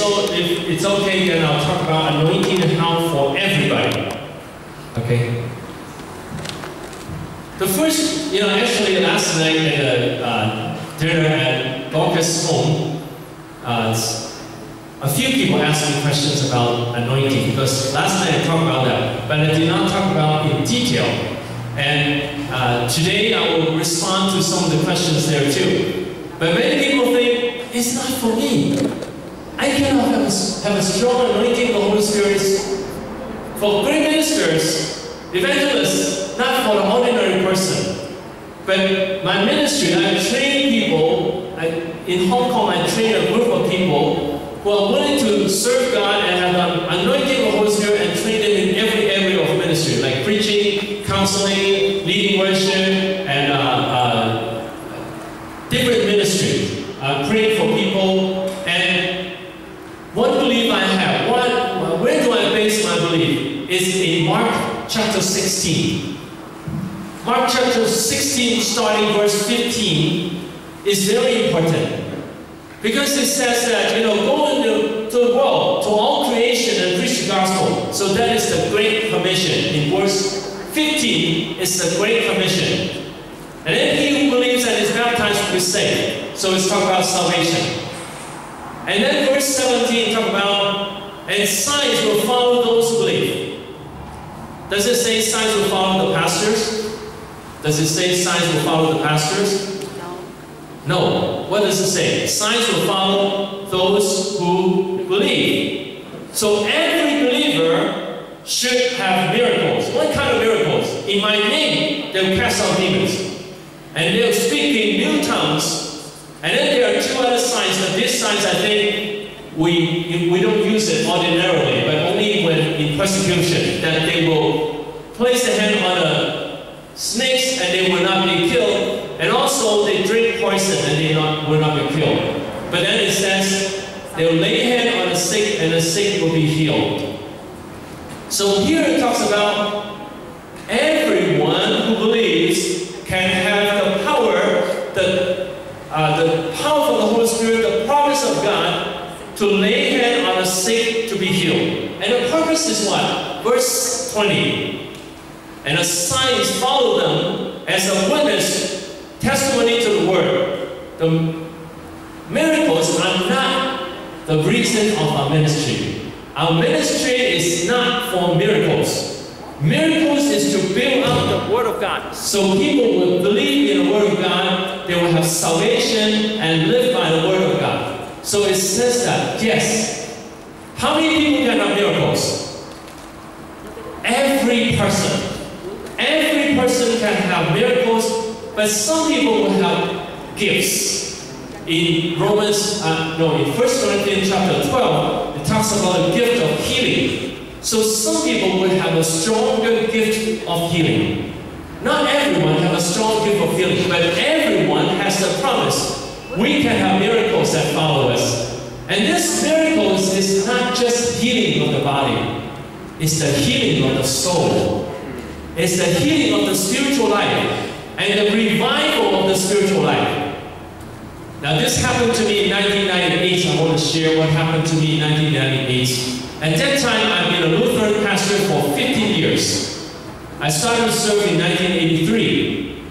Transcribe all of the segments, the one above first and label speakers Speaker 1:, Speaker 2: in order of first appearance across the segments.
Speaker 1: so if it's okay, then I'll talk about anointing how for everybody. Okay. The first, you know, actually last night at the uh, dinner at Dorcas' home, uh, a few people asked me questions about anointing because last night I talked about that, but I did not talk about in detail. And uh, today I will respond to some of the questions there too. But many people think it's not for me. I cannot have a, have a strong anointing of the Holy Spirit for great ministers, evangelists, not for an ordinary person. But my ministry, I train people. I, in Hong Kong, I train a group of people who are willing to serve God and have an anointing of the Holy Spirit and train them in every area of ministry, like preaching, counseling, leading worship, and uh, uh, different ministries. Uh, praying for people. And one belief I have, one, where do I base my belief? Is in Mark chapter 16. Mark chapter 16, starting verse 15, is very important. Because it says that, you know, go into the world, to all creation and preach the gospel. So that is the Great Commission. In verse 15 is the Great Commission. And then he who believes and is baptized will be saved. So it's talking about salvation. And then verse 17 talk about, and signs will follow those. Does it say signs will follow the pastors? Does it say signs will follow the pastors? No. What does it say? Signs will follow those who believe. So every believer should have miracles. What kind of miracles? In my name, they'll cast out demons. And they'll speak in new tongues. And then there are two other signs, but these signs I think we, we don't use it ordinarily, but only when in persecution, that they will place the hand on the snakes and they will not be killed. And also they drink poison and they not, will not be killed. But then it says they'll lay hand on the sick and the sick will be healed. So here it talks about everyone who believes can have the power, the, uh, the power of the Holy Spirit, the promise of God to lay hand on the sick to be healed. And the purpose is what? 20. And the signs follow them as a witness, testimony to the word. The miracles are not the reason of our ministry. Our ministry is not for miracles. Miracles is to build up the Word of God. So people will believe in the Word of God, they will have salvation and live by the Word of God. So it says that, yes. How many people can have miracles? Person. Every person can have miracles, but some people will have gifts. In Romans, uh, no, in 1 Corinthians chapter 12, it talks about the gift of healing. So some people will have a stronger gift of healing. Not everyone have a strong gift of healing, but everyone has the promise. We can have miracles that follow us. And this miracles is not just healing of the body, it's the healing of the soul. It's the healing of the spiritual life and the revival of the spiritual life. Now this happened to me in 1998. I want to share what happened to me in 1998. At that time, I've been a Lutheran pastor for 15 years. I started serving in 1983.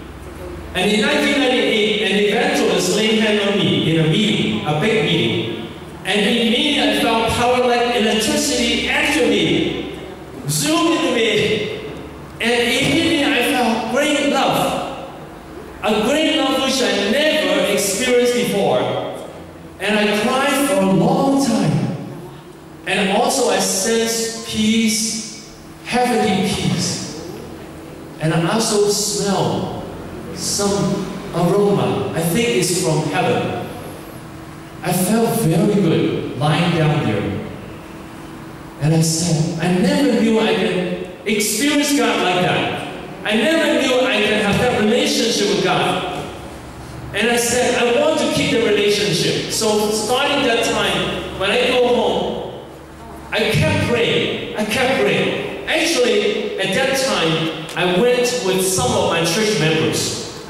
Speaker 1: And in 1998, an evangelist laid hand on me in a meeting, a big meeting. And in me, I felt power like electricity me, zoom into me. And me, I felt great love. A great love which I never experienced before. And I cried for a long time. And also I sensed peace, heavenly peace. And I also smelled some aroma. I think it's from heaven. I felt very good lying down there. And I said, I never knew I could experience God like that. I never knew I could have that relationship with God. And I said, I want to keep the relationship. So starting that time, when I go home, I kept praying. I kept praying. Actually, at that time, I went with some of my church members.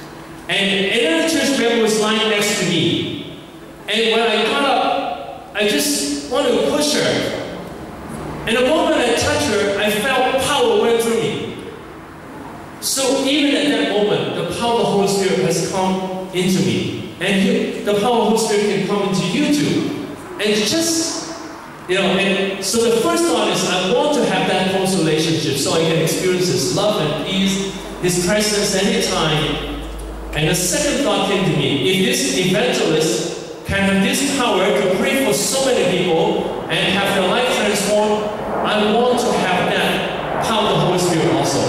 Speaker 1: And another church member was lying next to me. And when I got up, I just want to. And the moment I touched her, I felt power went through me. So even at that moment, the power of the Holy Spirit has come into me. And he, the power of the Holy Spirit can come into you too. And just, you know, and so the first thought is I want to have that close relationship so I can experience His love and peace, His presence anytime. And the second thought came to me, if this evangelist can have this power to pray for so many people and have their life transformed, I want to have that power of the Holy Spirit also.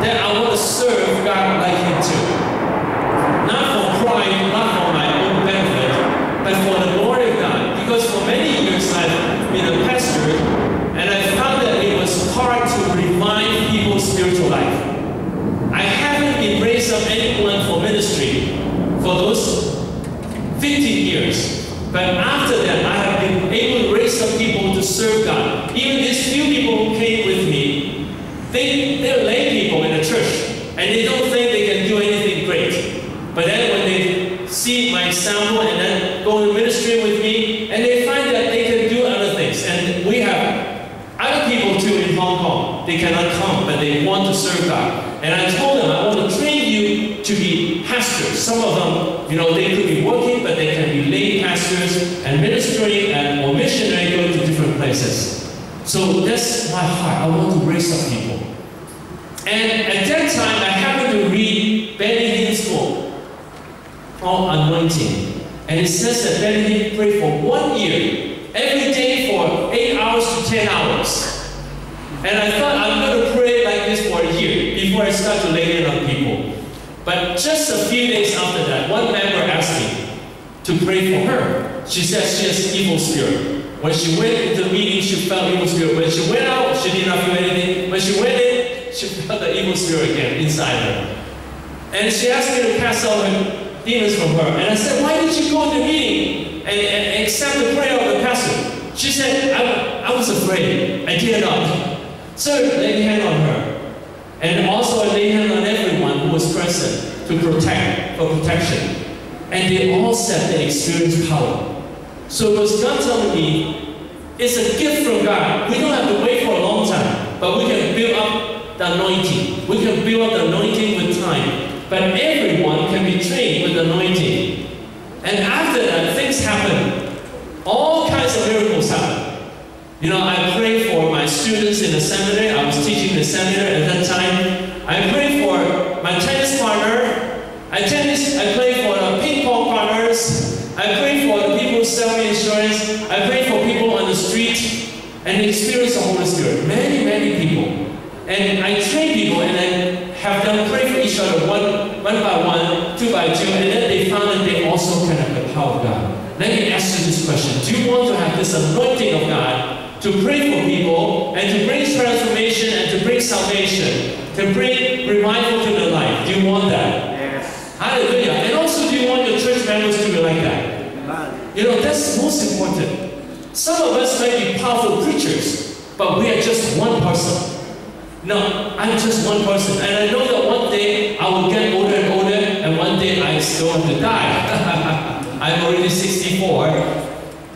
Speaker 1: That I want to serve God like Him too. Not for pride, not for my own benefit, but for the glory of God. Because for many years I've been a pastor, and I found that it was hard to revive people's spiritual life. I haven't been raised up anyone for ministry for those 15 years. But after that, I have been able to raise up people to serve God. Even these few people who came with me, they, they're lay people in the church, and they don't think they can do anything great. But then when they see my example and then go to ministry with me, and they find that they can do other things. And we have other people too in Hong Kong. They cannot come, but they want to serve God. And I told them, I want to train you to be pastors. Some of them, you know, they could be working, but they can be lay pastors and ministering and or missionary going to different places. So that's my heart. I want to raise up people. And at that time, I happened to read Benny Hinn's book called Anointing. And it says that Benny Hinn prayed for one year, every day for eight hours to ten hours. And I thought I'm going to pray like this for a year before I start to lay in on people. But just a few days after that, one member asked me to pray for She said she has evil spirit. When she went into the meeting, she felt evil spirit. When she went out, she did not feel anything. When she went in, she felt the evil spirit again inside her. And she asked me to cast out demons from her. And I said, why did you go to the meeting and, and accept the prayer of the pastor? She said, I, I was afraid. I did not. So laid hand on her. And also I laid hand on everyone who was present to protect, for protection. And they all said they experienced power. So it was God telling me, it's a gift from God. We don't have to wait for a long time, but we can build up the anointing. We can build up the anointing with time. But everyone can be trained with anointing. And after that, things happen. All kinds of miracles happen. You know, I pray for my students in the seminary. I was teaching the seminary at that time. I pray for my tennis partner. I tennis. I play for the ping pong partners. I pray for the people who sell me insurance. I pray for people on the street and experience the Holy Spirit. Many, many people. And I train people and I have them pray for each other one, one by one, two by two, and then they found that they also can have the power of God. Let me ask you this question. Do you want to have this anointing of God to pray for people and to bring transformation and to bring salvation, to bring revival to their life? Do you want that?
Speaker 2: Yes.
Speaker 1: Hallelujah. And also, do you want your church members to be like that?
Speaker 2: Amen.
Speaker 1: You know, that's most important. Some of us may be powerful preachers, but we are just one person. No, I'm just one person. And I know that one day I will get older and older, and one day I still have to die. I'm already 64,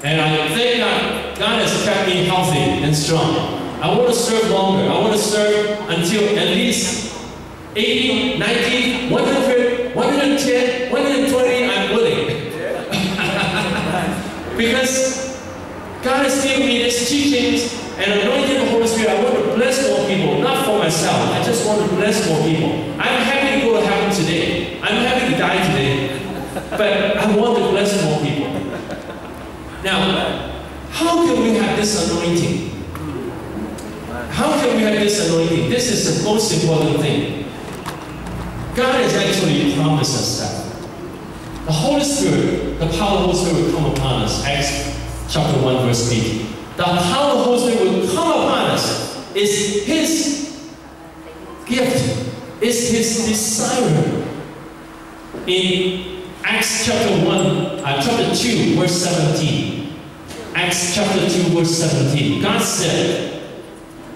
Speaker 1: and I thank God, God has kept me healthy and strong. I want to serve longer. I want to serve until at least 80, 90, 100, 110, 120, I'm willing. because God has given me these teachings and anointed the Holy Spirit. I want to bless more people, not for myself. I just want to bless more people. I'm happy to go to heaven today. I'm happy to die today. But I want to bless more people. Now, how can we have this anointing? How can we have this anointing? This is the most important thing. God has actually promised us that. The Holy Spirit, the power of the Holy Spirit will come upon us. Chapter 1, verse 8. The power of the Holy Spirit will come upon us. Is His gift, is His desire. In Acts chapter 1, uh, chapter 2, verse 17. Acts chapter 2, verse 17. God said,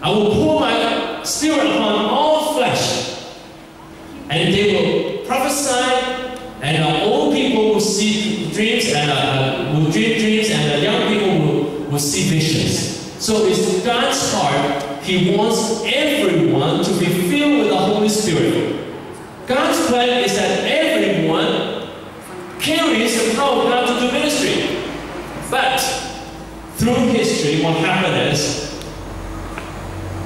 Speaker 1: I will pour my spirit upon all flesh, and they will prophesy, and uh, old people will see dreams, and uh, will see visions. So it's God's heart. He wants everyone to be filled with the Holy Spirit. God's plan is that everyone carries the power of God to do ministry. But through history, what happened is,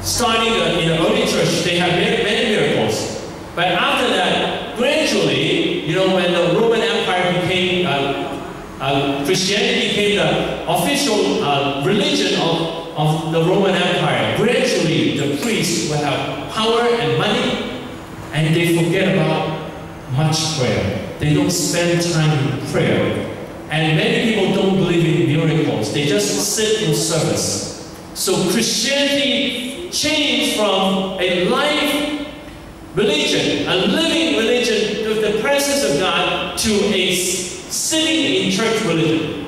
Speaker 1: starting in the early church, they had many, many miracles. But after that, gradually, you know, when the Roman Empire became, uh, uh, Christianity became the official uh, religion of, of the Roman Empire, gradually the priests will have power and money and they forget about much prayer. They don't spend time in prayer. And many people don't believe in miracles. They just sit in service. So Christianity changed from a life religion, a living religion with the presence of God, to a sitting in church religion.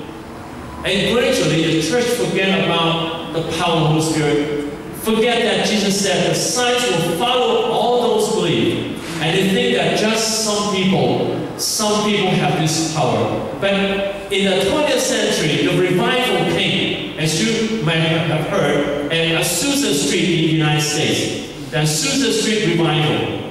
Speaker 1: And gradually the church forget about the power of the Holy Spirit. Forget that Jesus said the signs will follow all those who believe. And they think that just some people, some people have this power. But in the 20th century, the revival came, as you might have heard, at Azusa Street in the United States. The Azusa Street revival.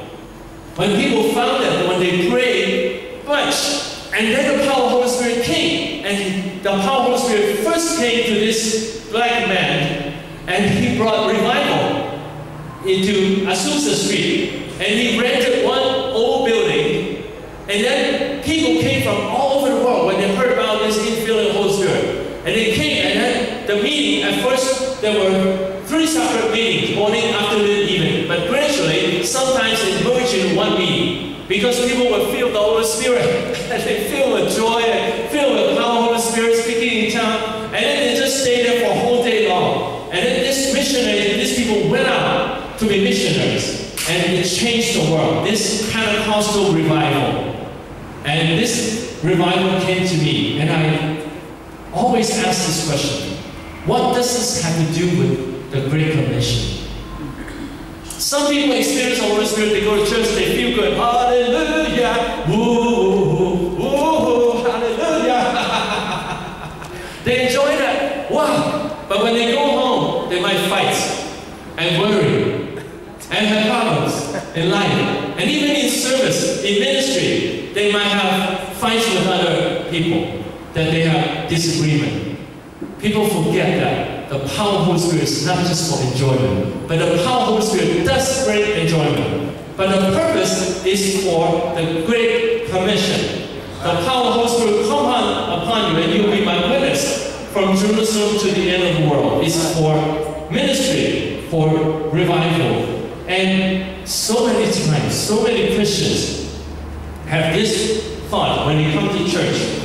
Speaker 1: When people found that when they prayed, but and then the power of the Holy Spirit came. And the power of the Holy Spirit first came to this black man, and he brought revival into Azusa Street. And he rented one old building. And then people came from all over the world when they heard about this infilling of the Holy Spirit. And they came, and then the meeting, at first, there were three separate meetings, morning, afternoon, evening. But gradually, sometimes in. Because people were filled with the Holy Spirit. and they filled with joy, and filled with the power of the Holy Spirit, speaking in tongues. And then they just stayed there for a whole day long. And then this missionary, these people went out to be missionaries and it changed the world. This Pentecostal revival. And this revival came to me, and I always ask this question What does this have to do with the Great Commission? Some people experience the Holy Spirit, they go to church, they feel good. Hallelujah! Woo, woo, hallelujah! they enjoy that. Wow! But when they go home, they might fight and worry and have problems in life. And even in service, in ministry, they might have fights with other people, that they have disagreement. People forget that the power of Holy Spirit is not just for enjoyment, but the power of Holy Spirit does bring enjoyment. But the purpose is for the Great Commission. The power of Holy Spirit come on, upon you and you'll be my witness from Jerusalem to the end of the world. It's for ministry, for revival, and so many times, so many Christians have this thought when they come to church.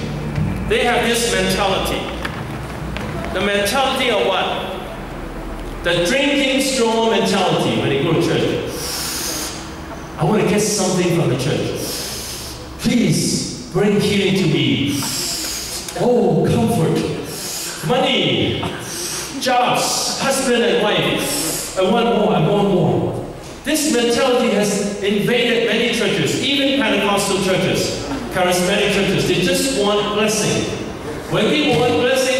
Speaker 1: They have this mentality. The mentality of what? The drinking straw mentality when they go to church. I want to get something from the church. Please bring healing to me. Oh, comfort, money, jobs, husband and wife. I want more, I want more. This mentality has invaded many churches, even Pentecostal churches, charismatic churches. They just want blessing. When people want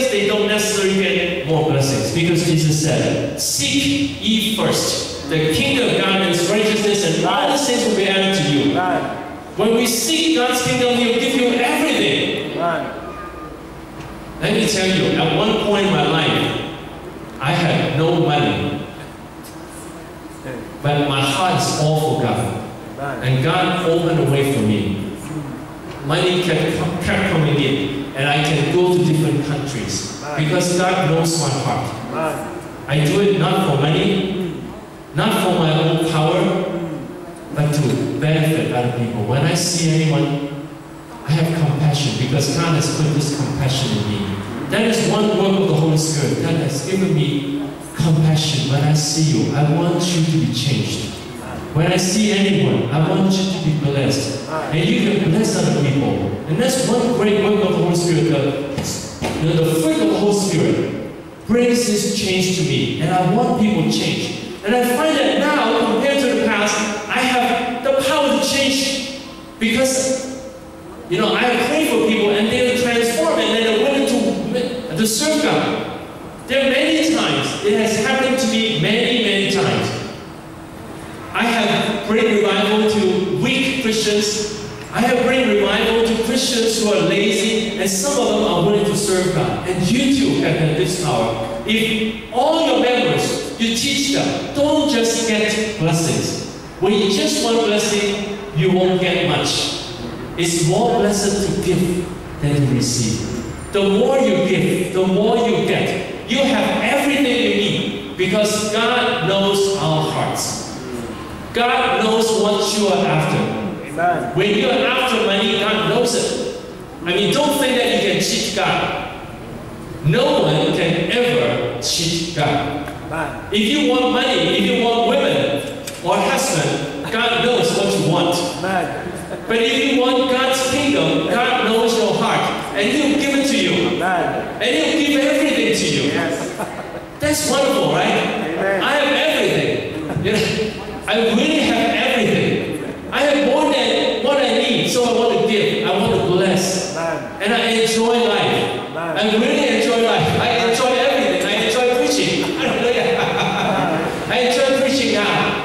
Speaker 1: blessings, they don't necessarily get more blessings because Jesus said, Seek ye first the kingdom of God and his righteousness, and all these things will be added to you. Right. When we seek God's kingdom, He will give you everything. Right. Let me tell you, at one point in my life, I had no money. But my heart is all for God. And God opened a way for me. Money kept, kept coming in, and I can go to different countries because God knows my heart. I do it not for money, not for my own power, but to benefit other people. When I see anyone, I have compassion because God has put this compassion in me. That is one work of the Holy Spirit that has given me compassion when I see you. I want you to be changed. When I see anyone, I want you to be blessed. And you can bless other people. And that's one great work of the Holy Spirit. The, you know, the fruit of the Holy Spirit brings this change to me. And I want people to change. And I find that now, compared to the past, I have the power to change. Because, you know, I pray for people and they're transformed and they're willing to, to serve God. There are many times, it has happened to me many, many times. I have bring revival to weak Christians. I have bring revival to Christians who are lazy, and some of them are willing to serve God. And you too have this power. If all your members, you teach them, don't just get blessings. When you just want blessing, you won't get much. It's more blessed to give than to receive. The more you give, the more you get. You have everything you need because God knows our hearts. God knows what you are after.
Speaker 2: Amen.
Speaker 1: When you are after money, God knows it. I mean, don't think that you can cheat God. No one can ever cheat God.
Speaker 2: Amen.
Speaker 1: If you want money, if you want women or husband, God knows what you want.
Speaker 2: Amen.
Speaker 1: But if you want God's kingdom, God knows your heart, and He'll give it to you,
Speaker 2: Amen.
Speaker 1: and He'll give everything to you.
Speaker 2: Yes.
Speaker 1: That's wonderful, right?
Speaker 2: Amen.
Speaker 1: I have everything. You know, I really have everything. I have more than what I need, so I want to give. I want to bless,
Speaker 2: Amen.
Speaker 1: and I enjoy life. I really enjoy life. I enjoy everything. I enjoy preaching. Hallelujah. I enjoy preaching now.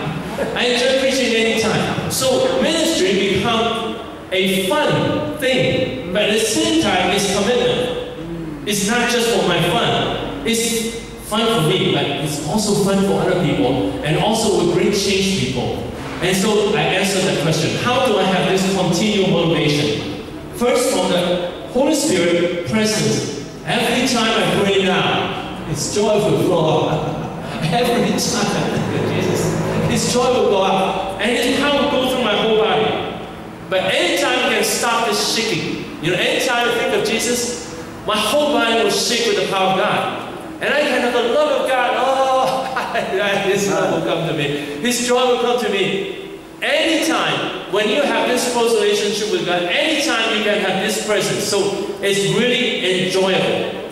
Speaker 1: I enjoy preaching anytime. So ministry become a fun thing, but at the same time, it's commitment. It's not just for my fun. It's fun for me, but it's also fun for other people, and also will bring change people. And so I answer that question: How do I have this continual motivation? First, from the Holy Spirit presence. Every time I pray now, it's joy will flow. Every time, Jesus, His joy will go up, and His power will go through my whole body. But anytime I can stop this shaking, you know, anytime I think of Jesus, my whole body will shake with the power of God. And I can have the love of God. Oh, His love will come to me. His joy will come to me. Anytime, when you have this close relationship with God, anytime you can have this presence. So it's really enjoyable.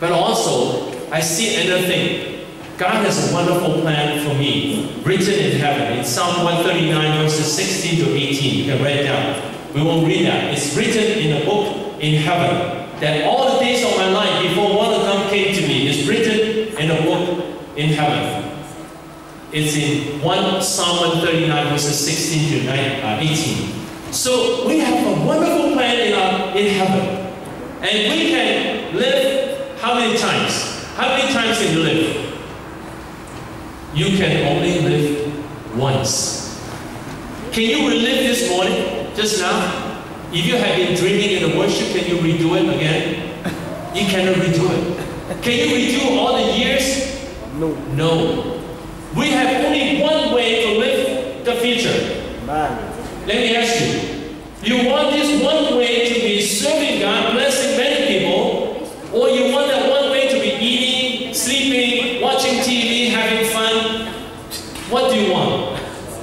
Speaker 1: But also, I see another thing. God has a wonderful plan for me, written in heaven. In Psalm 139, verses 16 to 18. You can write it down. We won't read that. It's written in a book in heaven. That all the days of my life, before one of them came to me, is written in a book in heaven. It's in 1 Psalm 139, verses 16 to 9, uh, 18. So we have a wonderful plan in, our, in heaven. And we can live how many times? How many times can you live? You can only live once. Can you relive this morning, just now? If you have been dreaming in the worship, can you redo it again? You cannot redo it. Can you redo all the years?
Speaker 2: No.
Speaker 1: No. We have only one way to live the future.
Speaker 2: Amen.
Speaker 1: Let me ask you. You want this one way to be serving God, blessing many people, or you want that one way to be eating, sleeping, watching TV, having fun? What do you want?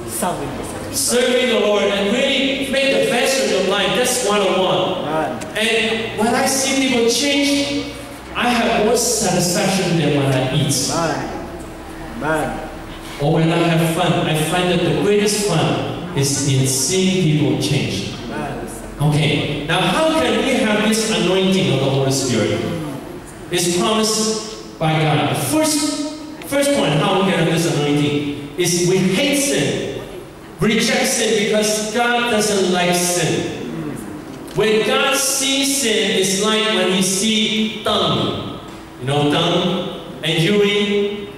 Speaker 2: Serving.
Speaker 1: Serving the Lord and really make the best of your life. That's one on one.
Speaker 2: Amen.
Speaker 1: And when I see people change, I have more satisfaction than when I eat.
Speaker 2: Amen. Amen.
Speaker 1: Or when I have fun, I find that the greatest fun is in seeing people change. Okay, now how can we have this anointing of the Holy Spirit? It's promised by God. The first, first point how we can have this anointing is we hate sin, reject sin because God doesn't like sin. When God sees sin, it's like when He sees dung. You know, dung and urine.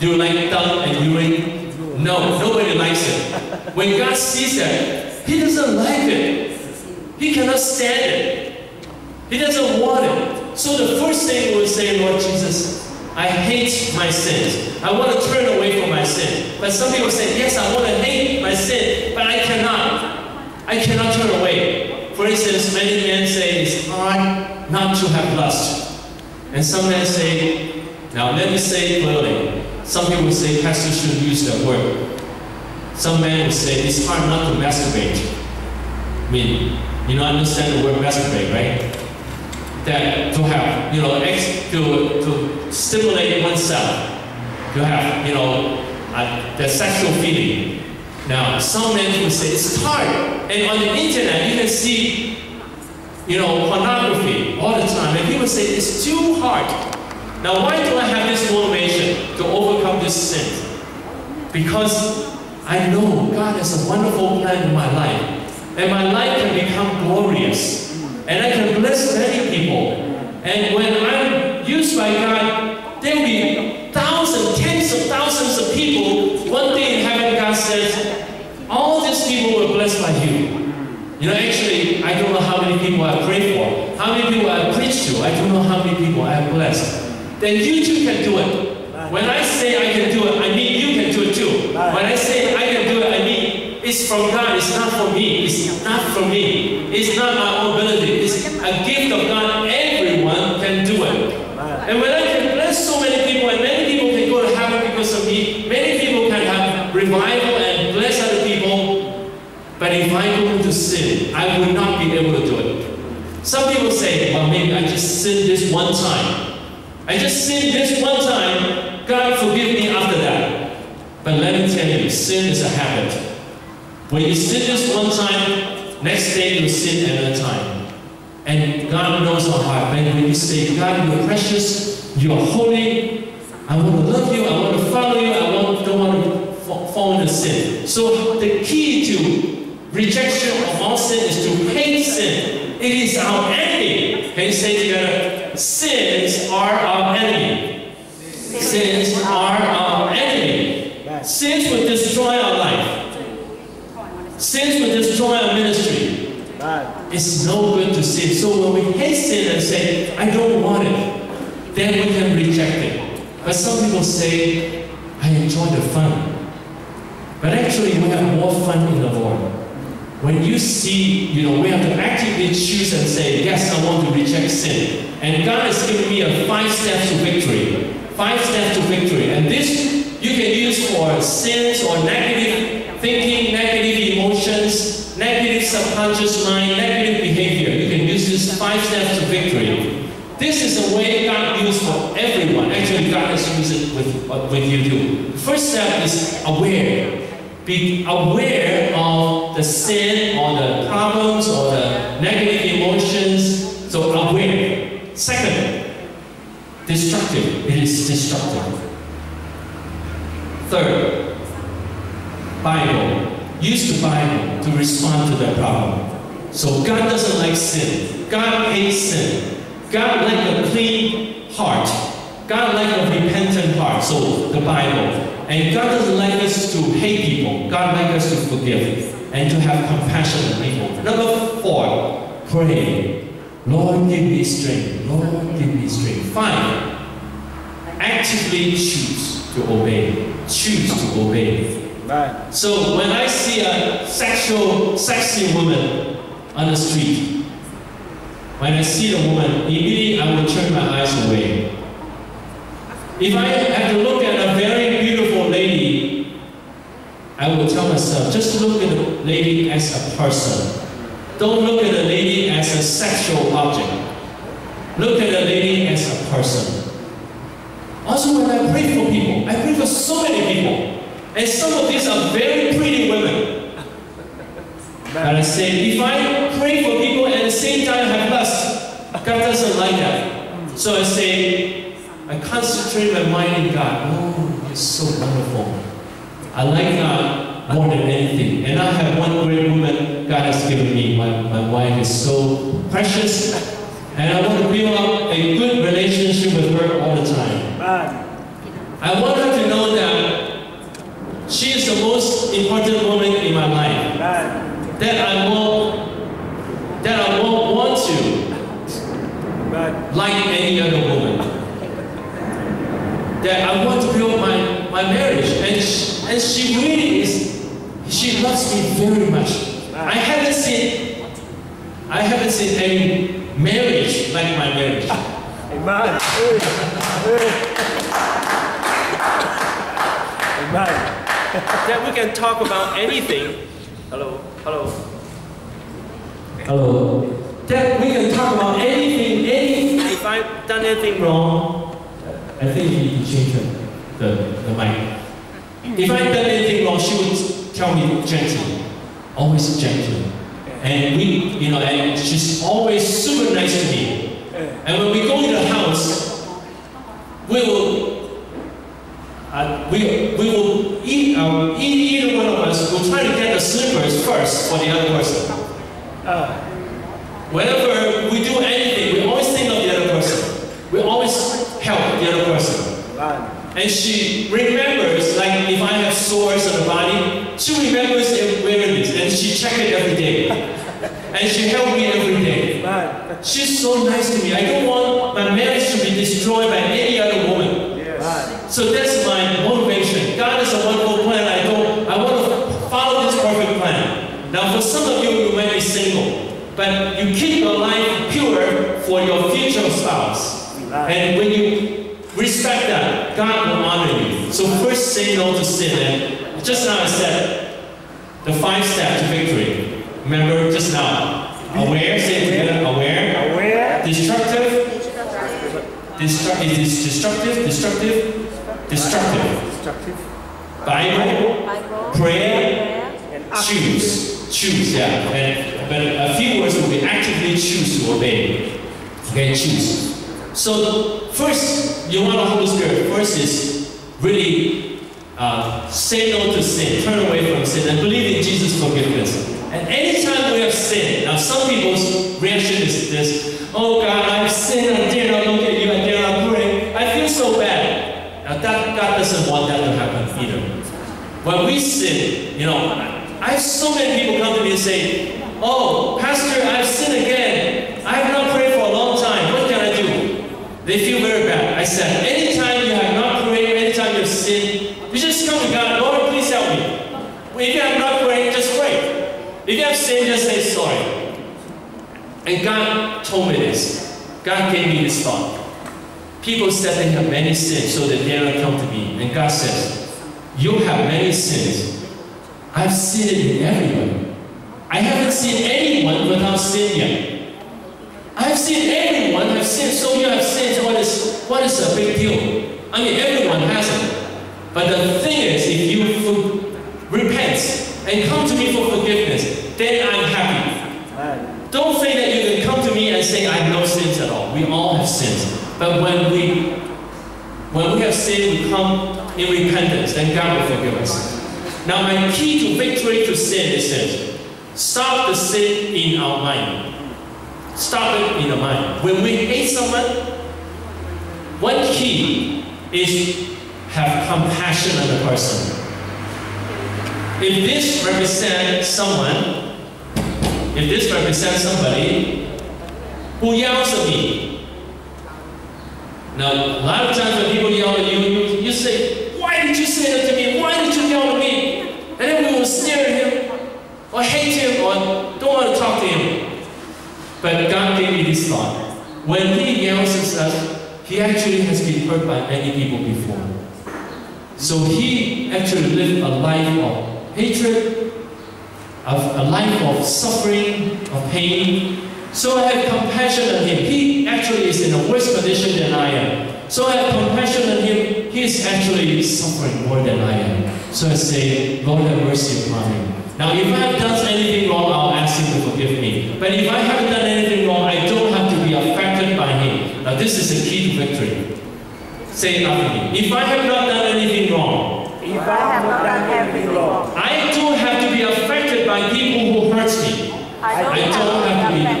Speaker 1: Do you like dung and urine? No, nobody likes it. When God sees that, He doesn't like it. He cannot stand it. He doesn't want it. So the first thing we say, Lord Jesus, I hate my sins. I want to turn away from my sin. But some people say, yes, I want to hate my sin, but I cannot. I cannot turn away. For instance, many men say it's hard not to have lust. And some men say, now let me say it clearly. Some people say pastor shouldn't use that word. Some men will say it's hard not to masturbate. I mean, you know, understand the word masturbate, right? That to have, you know, ex, to, to stimulate oneself, to have, you know, uh, the sexual feeling. Now, some men will say it's hard. And on the internet, you can see, you know, pornography all the time. And people say it's too hard. Now, why do I have this motivation to overcome this sin? Because I know God has a wonderful plan in my life, and my life can become glorious, and I can bless many people. And when I'm used by God, there will be thousands, tens of thousands of people. One day in heaven, God says, all these people were blessed by you. You know, actually, I don't know how many people I prayed for, how many people I preached to. I don't know how many people I have blessed. Then you too can do it. When I say I can do it, I mean you can do it too. When I say I can do it, I mean it's from God. It's not from me. It's not from me. It's not my own ability. It's a gift of God. Everyone can do it. And when I can bless so many people, and many people can go to heaven because of me, many people can have revival and bless other people. But if I go into sin, I will not be able to do it. Some people say, well, maybe I just sinned this one time. I just sinned this one time. God forgive me after that. But let me tell you, sin is a habit. When you sin just one time, next day you sin another time. And God knows our heart. And when you say, God, you're precious, you're holy, I want to love you, I want to follow you, I want, don't want to fa- fall into sin. So the key to rejection of all sin is to hate sin. It is our enemy. Can you say together? Sins are our enemy. Sins are our enemy. Sins will destroy our life. Sins will destroy our ministry. It's no good to sin. So when we hate sin and say, I don't want it, then we can reject it. But some people say, I enjoy the fun. But actually, we have more fun in the Lord. When you see, you know, we have to actively choose and say, yes, I want to reject sin. And God has given me a five steps to victory. Five steps to victory. And this you can use for sins or negative thinking, negative emotions, negative subconscious mind, negative behavior. You can use this five steps to victory. This is a way God used for everyone. Actually, God has used it with, with you too. First step is aware. Be aware of the sin or the problems or the negative emotions. So aware. Second, destructive. It is destructive. Third, Bible. Use the Bible to respond to that problem. So God doesn't like sin. God hates sin. God like a clean heart. God like a repentant heart. So the Bible. And God doesn't like us to hate people. God like us to forgive and to have compassion on people. Number four, pray. Lord, give me strength. Lord, give me strength. Five, actively choose to obey. Choose to obey.
Speaker 2: Amen.
Speaker 1: So when I see a sexual, sexy woman on the street, when I see the woman, immediately I will turn my eyes away. If I have to look at a very beautiful lady, I will tell myself, just look at the lady as a person. Don't look at the lady as a sexual object. Look at the lady as a person. Also, when I pray for people, I pray for so many people. And some of these are very pretty women. And I say, if I pray for people and at the same time have lust, God doesn't like that. So I say, I concentrate my mind in God. Oh, you're so wonderful. I like God more than anything. And I have one great woman God has given me. My, my wife is so precious. And I want to build up a good relationship with her all the time. I want her to know that she is the most important woman in my life. That I won't, that I won't want to like any other woman. That I want to build my, my marriage. And she, and she really she loves me very much. I haven't seen, I haven't seen any marriage like my marriage.
Speaker 2: Amen. Amen.
Speaker 1: that we can talk about anything. Hello, hello. Hello. That we can talk about anything, any. If I've done anything wrong, I think you need to change the, the, the mic. If I've done anything wrong, she would tell me gently, always gently. And we, you know, and she's always super nice to me. And when we go to the house, we will, uh, we, we will eat, eat, either one of us will try to get the slippers first for the other person.
Speaker 2: Ah,
Speaker 1: Whenever we do anything, we always think of the other person. We always help the other person. And she remembers, like if I have sores on the body, she remembers it- where it is, and she check it every day. And she help me every day.
Speaker 2: Amen.
Speaker 1: She's so nice to me. I don't want my marriage to be destroyed by any other woman.
Speaker 2: Yes.
Speaker 1: So that's my motivation. God is a wonderful plan. I don't. I want to follow this perfect plan. Now, for some of you, you might be single, but you keep your life pure for your future spouse. And when you respect that, God will honor you. So first, say no to sin. And just now I said the five steps to victory. Remember just now. Aware. Say it together. Aware.
Speaker 2: Aware.
Speaker 1: Destructive. Destru- it is destructive. Destructive. Destructive.
Speaker 2: Destructive.
Speaker 1: Bible.
Speaker 3: Bible,
Speaker 1: Prayer.
Speaker 2: And active.
Speaker 1: Choose. Choose, yeah. And, but a few words will be actively choose to obey. Okay, choose. So first, you want the Holy Spirit. First is really uh, say no to sin, turn away from sin, and believe in Jesus' forgiveness. And anytime we have sinned, now some people's reaction is this: Oh God, I've sinned. I dare not look at you. I dare not pray. I feel so bad. Now that God doesn't want that to happen either. When we sin, you know, I have so many people come to me and say, Oh, Pastor, I've sinned again. I have not prayed for a long time. What can I do? They feel very bad. I said, anytime you have not prayed, anytime you have sinned, you just come to God, Lord, please help me. Well, if you have not prayed, just pray. If you have sinned, just say sorry. And God told me this. God gave me this thought. People said they have many sins, so that they not come to me. And God says, You have many sins. I've seen it in everyone. I haven't seen anyone without sin yet. I've seen everyone have sinned, so you have sinned. What is what is a big deal? I mean, everyone has it. But the thing is, if you for- repent and come to me for forgiveness, then I'm happy.
Speaker 2: Amen.
Speaker 1: Don't think that you can come to me and say, I have no sins at all. We all have sins. But when we when we come in repentance, then God will forgive us. Now, my key to victory to sin is this. Stop the sin in our mind. Stop it in our mind. When we hate someone, one key is have compassion on the person. If this represents someone if this represents somebody who yells at me. Now, a lot of times when people yell at you, you, say, Why did you say that to me? Why did you yell at me? And we will sneer at him, or hate him, or don't want to talk to him. But God gave me this thought. When he yells at us, he actually has been hurt by many people before. So he actually lived a life of hatred, of a life of suffering, of pain. So I have compassion on him. He actually is in a worse condition than I am. So I have compassion on him. He is actually suffering more than I am. So I say, Lord have mercy upon him. Now, if I have done anything wrong, I'll ask him to forgive me. But if I haven't done anything wrong, I don't have to be affected by him. Now, this is the key to victory. Say after me. If I have not done anything wrong,
Speaker 2: If I have not done anything wrong,
Speaker 1: I don't have to be affected by people who hurt me.
Speaker 3: I
Speaker 1: I don't have to be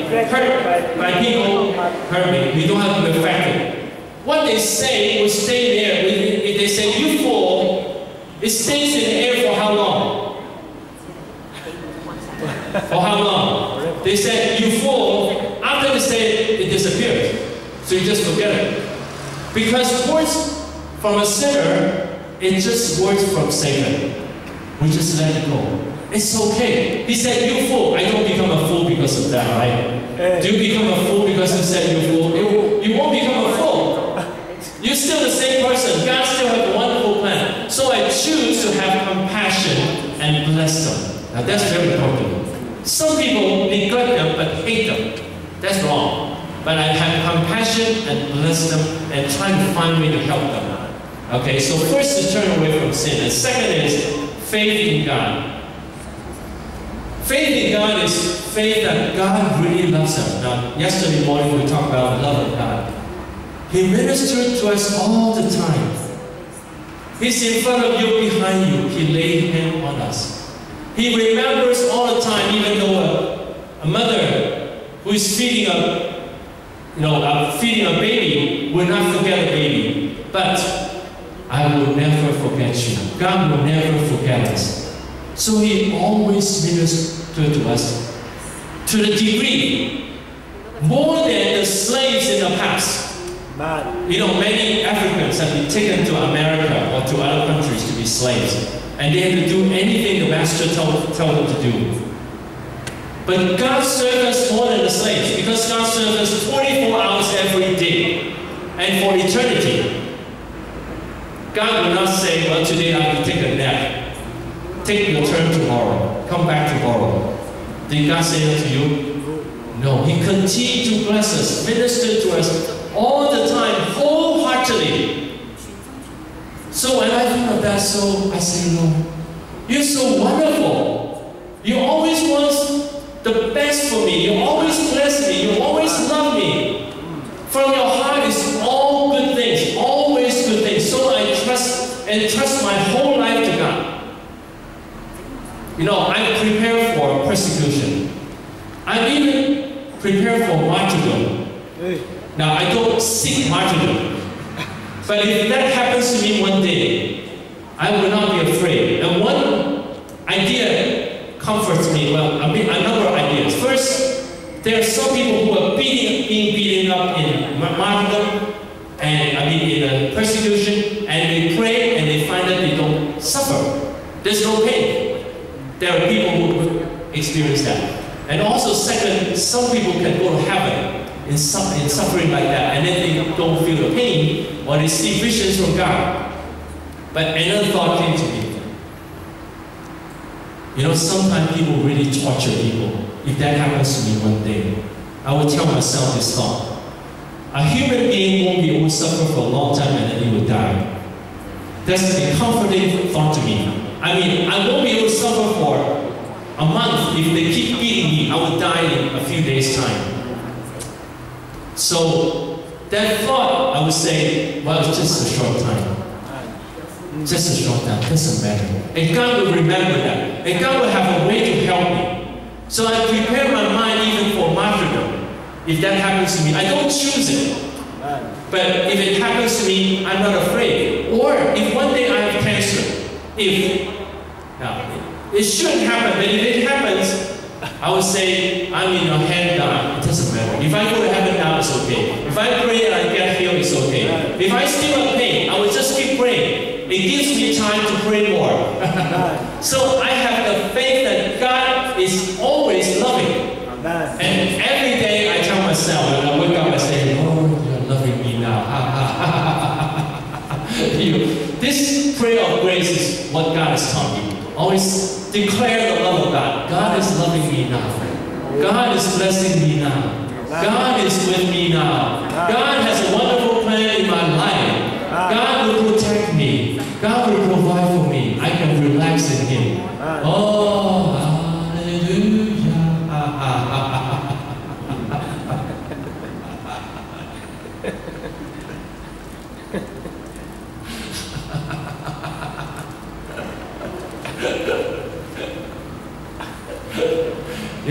Speaker 1: hurt by people hurt me. We don't have to be affected. What they say will stay there. If they say you fool, it stays in the air for how long? For how long? They said you fool. After they say it, it disappears. So you just forget it. Because words from a sinner, it's just words from Satan. We just let it go. It's okay. He said, You fool. I don't become a fool because of that, right? Do you become a fool because he said you're a fool? You, you won't become a fool. You're still the same person. God still has a wonderful plan. So I choose to have compassion and bless them. Now that's very important. Some people neglect them but hate them. That's wrong. But I have compassion and bless them and try to find a way to help them. Okay, so first is turn away from sin. And second is faith in God. Faith in God is faith that God really loves us. Now, yesterday morning we talked about the love of God. He ministered to us all the time. He's in front of you, behind you. He laid hand on us. He remembers all the time, even though a, a mother who is feeding a, you know, uh, feeding a baby will not forget a baby. But I will never forget you. God will never forget us. So He always to us to the degree more than the slaves in the past.
Speaker 2: Amen.
Speaker 1: You know, many Africans have been taken to America or to other countries to be slaves, and they had to do anything the master told, told them to do. But God served us more than the slaves because God served us 24 hours every day and for eternity. God will not say, Well, today I have to take a nap. Take your turn tomorrow. Come back tomorrow. Did God say that to you? No. He continued to bless us, minister to us all the time, wholeheartedly. So when I think of that, so I say, Lord, you're so wonderful. You always want the best for me. You always bless me. You always love me. From your heart Know, I'm prepared for persecution. I'm even prepared for martyrdom.
Speaker 2: Hey.
Speaker 1: Now, I don't seek martyrdom. But if that happens to me one day, I will not be afraid. And one idea comforts me. Well, I mean, a number of ideas. First, there are some people who are beating, being beaten up in martyrdom, and I mean in uh, persecution, and they pray and they find that they don't suffer. There's no pain. There are people who experience that. And also, second, some people can go to heaven in, in suffering like that, and then they don't feel the pain, or they see visions from God. But another thought came to me. You know, sometimes people really torture people. If that happens to me one day, I will tell myself this thought. A human being won't be able to suffer for a long time and then he will die. That's a comforting thought to me. I mean, I won't be able to suffer for a month if they keep beating me. I will die in a few days' time. So that thought, I would say, well, it's just a short time. Just a short time, doesn't matter. And God will remember that. And God will have a way to help me. So I prepare my mind even for martyrdom. If that happens to me, I don't choose it. But if it happens to me, I'm not afraid. Or if one day I have cancer, if now it shouldn't happen, but if it happens, I would say I'm in your hand now. It doesn't matter. If I go to heaven now, it's okay. If I pray and I get healed, it's okay. If I still have pain, I will just keep praying. It gives me time to pray more. So I have the faith that God is always loving. And every day I tell myself, when I wake up, I say, Lord, you're loving me now. you, this prayer of grace is what God has taught me. Always declare the love of God. God is loving me now. God is blessing me now. God is with me now. God has a wonderful plan in my life. God will protect me. God will provide for me. I can relax in Him. Oh, hallelujah.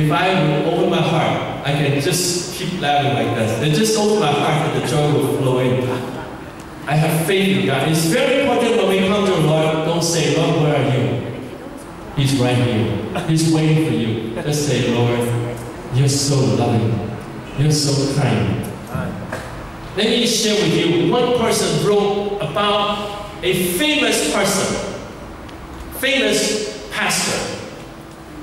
Speaker 1: If I open my heart, I can just keep laughing like this. And just open my heart and the joy will flow in. I have faith in God. It's very important when we come to the Lord, don't say, Lord, where are you? He's right here. He's waiting for you. Just say, Lord, you're so loving. You're so kind. Let me share with you. One person wrote about a famous person, famous pastor.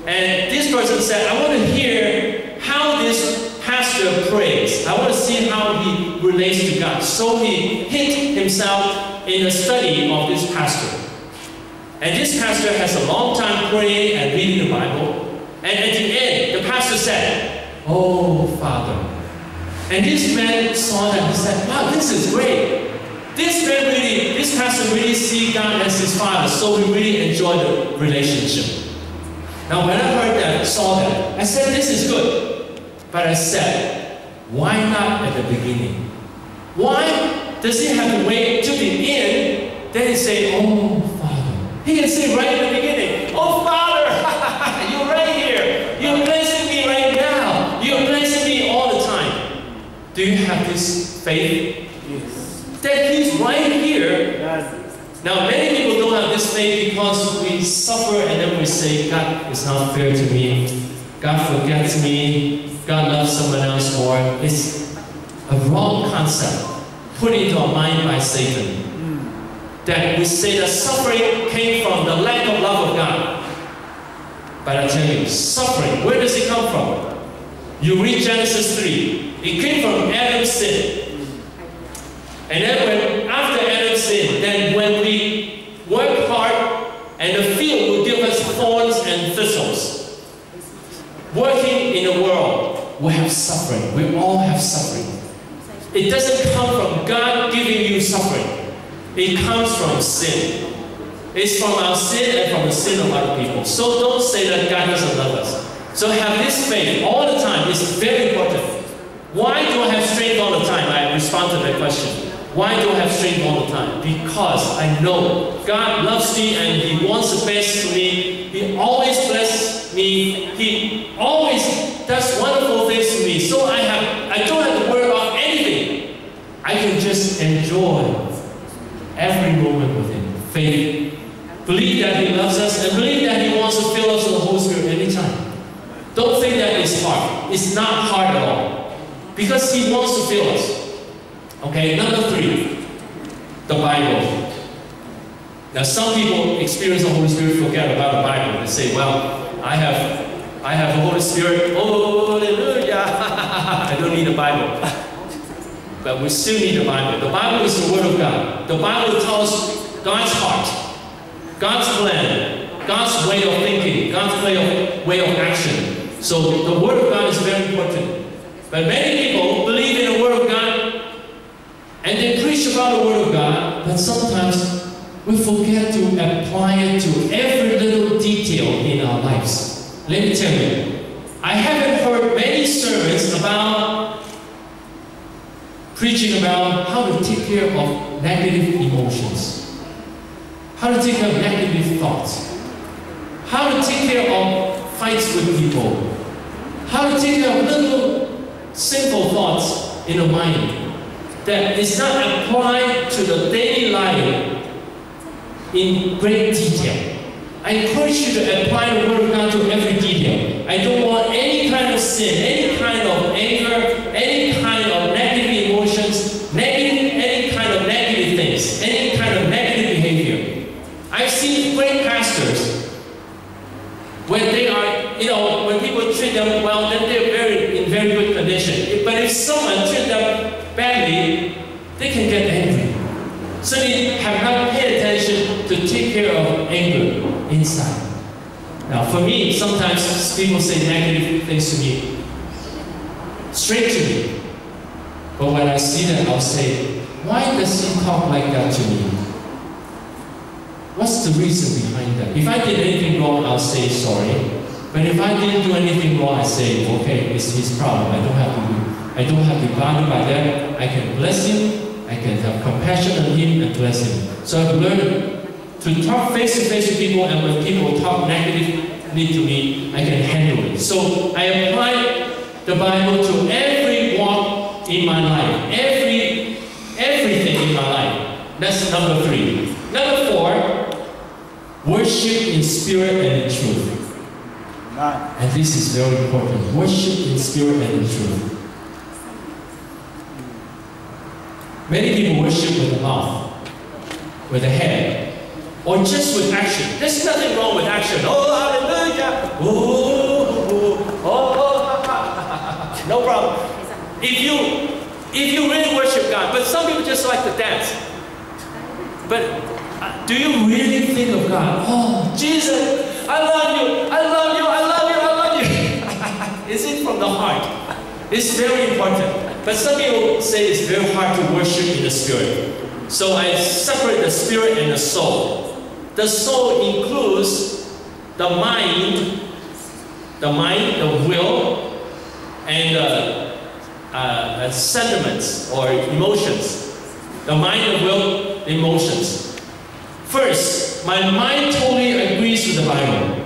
Speaker 1: And this person said, I want to hear how this pastor prays. I want to see how he relates to God. So he hid himself in a study of this pastor. And this pastor has a long time praying and reading the Bible. And at the end, the pastor said, Oh, Father. And this man saw that and said, Wow, this is great. This man really, this pastor really see God as his father, so we really enjoy the relationship. Now, when I heard that, saw that, I said, this is good. But I said, why not at the beginning? Why does he have to wait to the end? Then he say, Oh, Father. He can say right in the beginning, Oh, Father, you're right here. You're blessing me right now. You're blessing me all the time. Do you have this faith?
Speaker 2: Yes.
Speaker 1: That he's right here.
Speaker 2: God.
Speaker 1: Now, many have this faith because we suffer and then we say, God is not fair to me. God forgets me. God loves someone else more. It's a wrong concept put into our mind by Satan. That we say that suffering came from the lack of love of God. But I tell you, suffering, where does it come from? You read Genesis 3. It came from Adam's sin. And then when after Adam's sin, then when we work hard and the field will give us thorns and thistles. Working in the world, we have suffering. We all have suffering. It doesn't come from God giving you suffering. It comes from sin. It's from our sin and from the sin of other people. So don't say that God doesn't love us. So have this faith all the time. It's very important. Why do I have strength all the time? I respond to that question. Why do I have strength all the time? Because I know God loves me and He wants the best for me. He always blesses me. He always does wonderful. So I have I don't have to worry about anything. I can just enjoy every moment with Him. Faith. Believe that He loves us and believe that He wants to fill us with the Holy Spirit anytime. Don't think that it's hard. It's not hard at all. Because He wants to fill us. Okay, number three, the Bible. Now some people experience the Holy Spirit, forget about the Bible. They say, well, I have I have the Holy Spirit. Hallelujah. I don't need the Bible. But we still need the Bible. The Bible is the Word of God. The Bible tells God's heart, God's plan, God's way of thinking, God's way of, way of action. So the Word of God is very important. But many people believe in the Word of God and they preach about the Word of God, but sometimes we forget to apply it to every little detail in our lives. Let me tell you, I haven't heard many sermons about preaching about how to take care of negative emotions, how to take care of negative thoughts, how to take care of fights with people, how to take care of little simple thoughts in the mind that is not applied to the daily life in great detail. I encourage you to apply the Word of God to every detail. I don't want any kind of sin, any kind of anger, any kind of negative emotions, negative, any kind of negative things, any kind of negative behavior. I've seen great pastors when they are, you know, when people treat them well, then they're very in very good condition. But if someone treats them badly, they can get angry. So they have not paid attention to take care of anger inside. For me, sometimes people say negative things to me, straight to me. But when I see them, I'll say, why does he talk like that to me? What's the reason behind that? If I did anything wrong, I'll say sorry. But if I didn't do anything wrong, I say, okay, it's his problem. I don't have to do. I don't have to be bothered by that. I can bless him. I can have compassion on him and bless him. So I've learned to talk face to face with people, and when people talk negatively to me, I can handle it. So I apply the Bible to every walk in my life, every everything in my life. That's number three. Number four, worship in spirit and in truth. And this is very important. Worship in spirit and in truth. Many people worship with the mouth, with the head, or just with action. There's nothing wrong with action. Oh, hallelujah! Oh, oh, oh, no problem. If you if you really worship God, but some people just like to dance. But uh, do you really think of God? Oh, Jesus, I love you, I love you, I love you, I love you. Is it from the heart? It's very important. But some people say it's very hard to worship in the spirit. So I separate the spirit and the soul. The soul includes the mind, the mind, the will, and uh, uh, sentiments or emotions. The mind, the will, the emotions. First, my mind totally agrees with the Bible.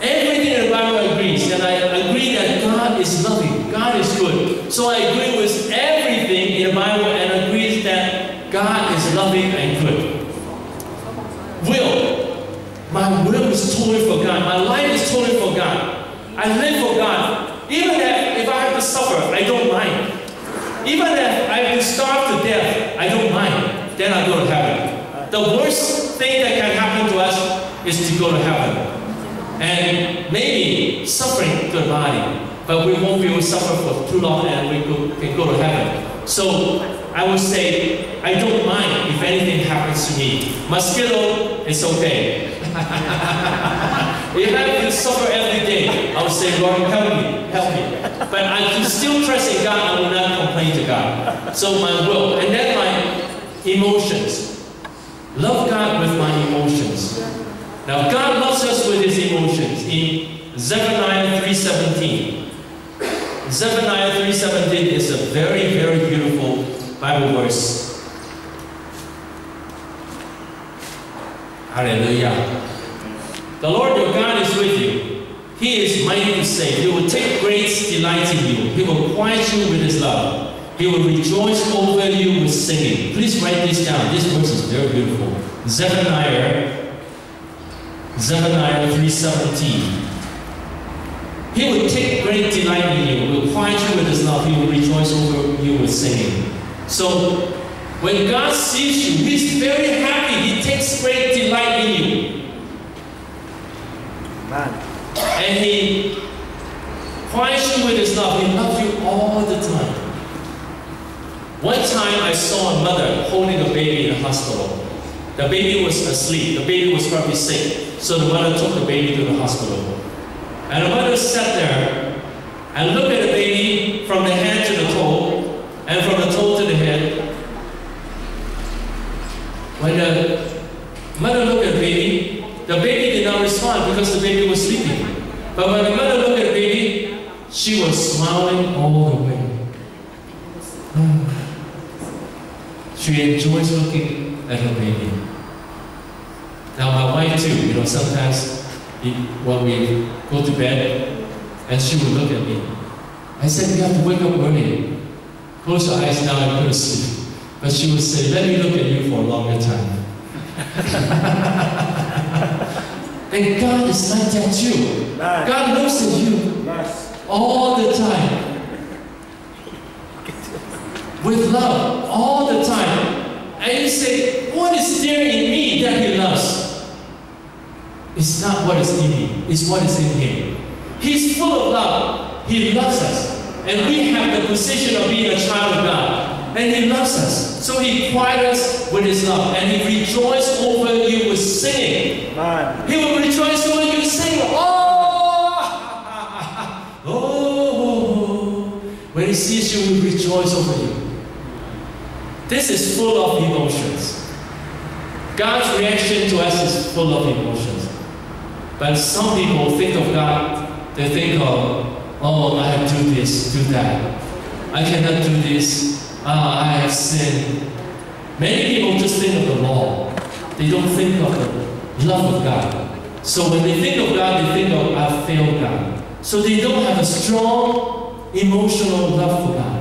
Speaker 1: Everything in the Bible agrees, and I agree that God is loving, God is good. So I agree with everything in the Bible and agrees that God is loving and good. Will. My will is totally for God. My life is totally for God. I live for God. Even if, if I have to suffer, I don't mind. Even if I have to starve to death, I don't mind. Then I go to heaven. The worst thing that can happen to us is to go to heaven. And maybe suffering to the body, but we won't be able to suffer for too long and we go, can go to heaven. So I would say, I don't mind if anything happens to me. Mosquito, it's okay. If I to suffer every day, I would say, Lord, help me, help me. But I can still trust in God, I will not complain to God. So my will, and then my emotions. Love God with my emotions. Now God loves us with his emotions. In Zephaniah 3.17. Zephaniah 3.17 is a very, very beautiful Bible verse. Hallelujah. The Lord your God is with you. He is mighty to save. He will take great delight in you. He will quiet you with his love. He will rejoice over you with singing. Please write this down. This verse is very beautiful. Zephaniah, Zephaniah 3.17. He will take great delight in you. He will quiet you with his love. He will rejoice over you with singing. So, when God sees you, He's very happy. He takes great delight in you. And He quiets you with His love. He loves you all the time. One time I saw a mother holding a baby in a hospital. The baby was asleep. The baby was probably sick. So the mother took the baby to the hospital. And the mother sat there and looked at the baby from the head to the toe, and from the toe to the head. When the mother looked at the baby, the baby did not respond because the baby was sleeping. But when the mother looked at the baby, she was smiling all the way. She enjoys looking at her baby. Now my wife too, you know, sometimes when we go to bed, and she would look at me. I said, you have to wake up early. Close your eyes now and go to sleep. But she would say, let me look at you for a longer time. and God is like that too. God looks at you
Speaker 2: Yes.
Speaker 1: all the time. With love, all the time. And you say, what is there in me that He loves? It's not what is in me, it's what is in Him. He's full of love. He loves us. And we have the position of being a child of God. And He loves us. So He quiets us with His love. And He rejoices over you with singing.
Speaker 2: Amen.
Speaker 1: He will rejoice over you singing. Oh! oh! When He sees you, He will rejoice over you. This is full of emotions. God's reaction to us is full of emotions. But some people think of God, they think of, oh, I have to do this, do that. I cannot do this. Ah, I have sinned. Many people just think of the law. They don't think of the love of God. So when they think of God, they think of, I've failed God. So they don't have a strong emotional love for God.